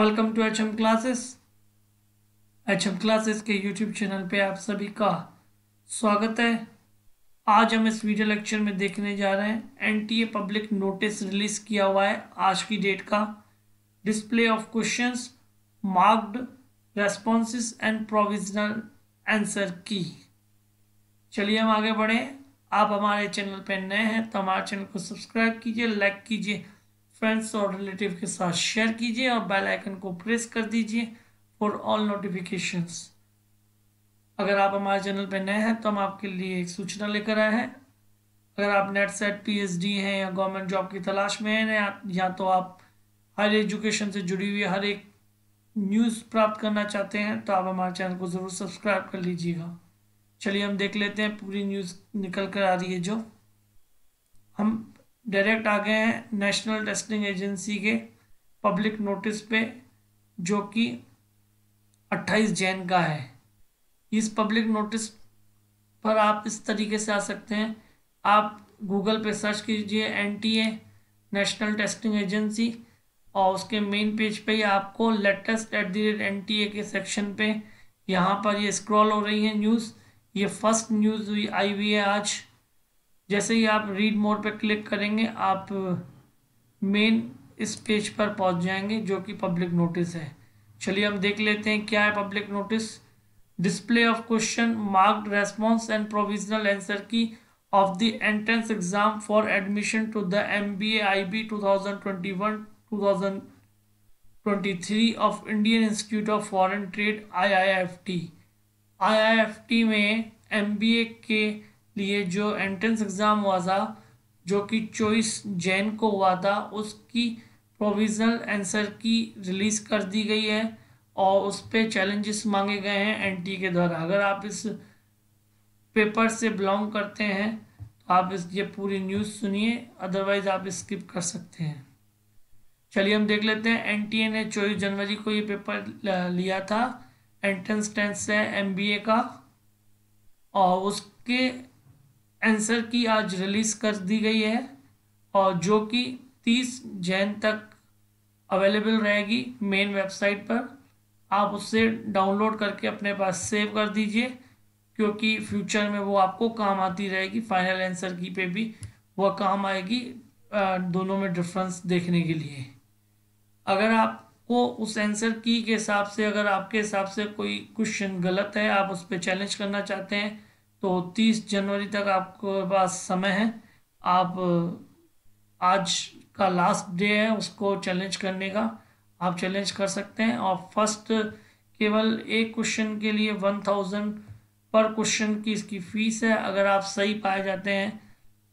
Welcome to H M classes. H M classes के YouTube channel पे आप सभी का स्वागत है। आज हम इस वीडियो लेक्चर में देखने जा रहे हैं। एनटीए पब्लिक नोटिस रिलीज़ किया हुआ है आज की डेट का। Display of questions marked responses and provisional answer key. चलिए हम आगे बढ़ें। आप हमारे चैनल पर नए हैं तो हमारे चैनल को सब्सक्राइब कीजिए लाइक कीजिए। फ्रेंड्स और रिलेटिव के साथ शेयर कीजिए और बेल आइकन को प्रेस कर दीजिए फॉर ऑल नोटिफिकेशंस अगर आप हमारे चैनल पर नए हैं तो हम आपके लिए एक सूचना लेकर आए हैं। अगर आप नेट सेट पी हैं या गवर्नमेंट जॉब की तलाश में हैं, या तो आप हायर एजुकेशन से जुड़ी हुई हर एक न्यूज़ प्राप्त करना चाहते हैं तो आप हमारे चैनल को ज़रूर सब्सक्राइब कर लीजिएगा। चलिए हम देख लेते हैं, पूरी न्यूज़ निकल कर आ रही है जो। हम डायरेक्ट आ गए हैं नेशनल टेस्टिंग एजेंसी के पब्लिक नोटिस पे, जो कि 28 जैन का है। इस पब्लिक नोटिस पर आप इस तरीके से आ सकते हैं। आप गूगल पे सर्च कीजिए N T A national testing agency, और उसके मेन पेज पे ही आपको latest at the rate N T A के सेक्शन पे यहाँ पर ये स्क्रॉल हो रही है न्यूज़। ये फ़र्स्ट न्यूज़ हुई, आई हुई है आज। जैसे ही आप रीड मोर पर क्लिक करेंगे, आप मेन इस पेज पर पहुँच जाएँगे जो कि पब्लिक नोटिस है। चलिए हम देख लेते हैं क्या है public notice display of question marked response and provisional answer key of the entrance exam for admission to the M B A I B two thousand twenty one two thousand twenty three of Indian Institute of Foreign Trade I I F T I I F T में M B A के लिए जो entrance exam हुआ था, जो कि चौबीस जैन को हुआ था, उसकी प्रोविज़नल आंसर की रिलीज़ कर दी गई है और उस पर चैलेंजेस मांगे गए हैं एनटी के द्वारा। अगर आप इस पेपर से बिलोंग करते हैं तो आप इस, ये पूरी न्यूज़ सुनिए अदरवाइज़ आप स्किप कर सकते हैं। चलिए हम देख लेते हैं एनटीए ने चौबीस जनवरी को ये पेपर लिया था। एंट्रेंस टेंस है एमबीए का और उसके आंसर की आज रिलीज़ कर दी गई है और जो कि 30 जैन तक अवेलेबल रहेगी मेन वेबसाइट पर। आप उससे डाउनलोड करके अपने पास सेव कर दीजिए, क्योंकि फ्यूचर में वो आपको काम आती रहेगी। फाइनल आंसर की पे भी वह काम आएगी दोनों में डिफरेंस देखने के लिए। अगर आपको उस आंसर की के हिसाब से, अगर आपके हिसाब से कोई क्वेश्चन गलत है, आप उस पर चैलेंज करना चाहते हैं तो तीस जनवरी तक आपके पास समय है। आप, आज का लास्ट डे है उसको चैलेंज करने का। आप चैलेंज कर सकते हैं और फ़र्स्ट केवल एक क्वेश्चन के लिए वन थाउज़ेंड पर क्वेश्चन की इसकी फ़ीस है। अगर आप सही पाए जाते हैं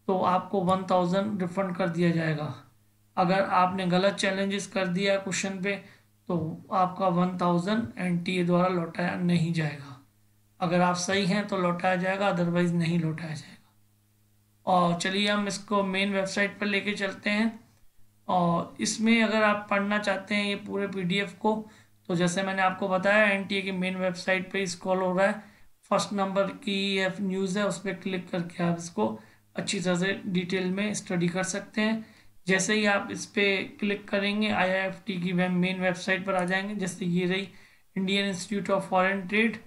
तो आपको वन थाउज़ेंड रिफंड कर दिया जाएगा। अगर आपने गलत चैलेंजेस कर दिया क्वेश्चन पे तो आपका वन थाउज़ेंड एन द्वारा लौटाया नहीं जाएगा। अगर आप सही हैं तो लौटाया जाएगा अदरवाइज़ नहीं लौटाया जाएगा। और चलिए हम इसको मेन वेबसाइट पर लेके चलते हैं। और इसमें अगर आप पढ़ना चाहते हैं ये पूरे पीडीएफ को तो जैसे मैंने आपको बताया एन टी ए की मेन वेबसाइट पे स्क्रॉल हो रहा है। फ़र्स्ट नंबर की एफ़ न्यूज़ है, उस पर क्लिक करके आप इसको अच्छी तरह से डिटेल में स्टडी कर सकते हैं। जैसे ही आप इस पर क्लिक करेंगे आईआईएफटी की मेन वेबसाइट पर आ जाएँगे, जैसे ये रही Indian Institute of Foreign Trade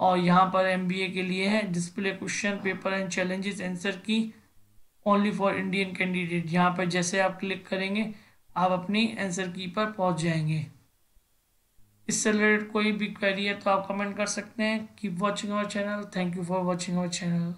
और यहाँ पर MBA के लिए है। Display question paper and challenges answer key only for Indian candidate यहाँ पर जैसे आप क्लिक करेंगे, आप अपनी आंसर की पर पहुँच जाएँगे। इससे रिलेटेड कोई भी क्वेरी है तो आप कमेंट कर सकते हैं। Keep watching our channel thank you for watching our channel